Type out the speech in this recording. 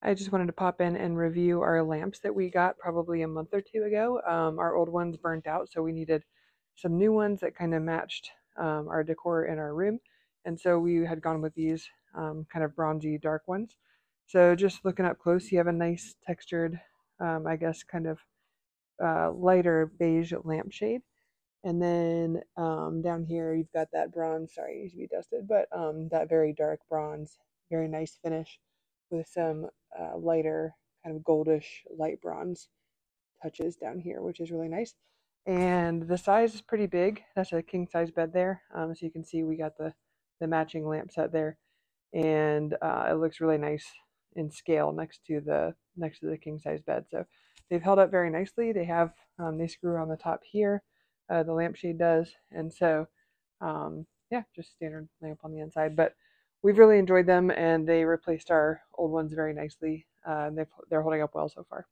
I just wanted to pop in and review our lamps that we got probably a month or two ago. Um, our old ones burnt out, so we needed some new ones that kind of matched um, our decor in our room. And so we had gone with these um, kind of bronzy dark ones. So just looking up close, you have a nice textured, um, I guess, kind of uh, lighter beige lampshade. And then um, down here, you've got that bronze, sorry, it needs to be dusted, but um, that very dark bronze, very nice finish with some uh, lighter kind of goldish light bronze touches down here, which is really nice. And the size is pretty big. That's a king size bed there. Um, so you can see we got the, the matching lamp set there. And uh, it looks really nice in scale next to the next to the king size bed. So they've held up very nicely. They have um, they screw on the top here. Uh, the lampshade does, and so um, yeah, just standard lamp on the inside. But we've really enjoyed them, and they replaced our old ones very nicely. Uh, they're holding up well so far.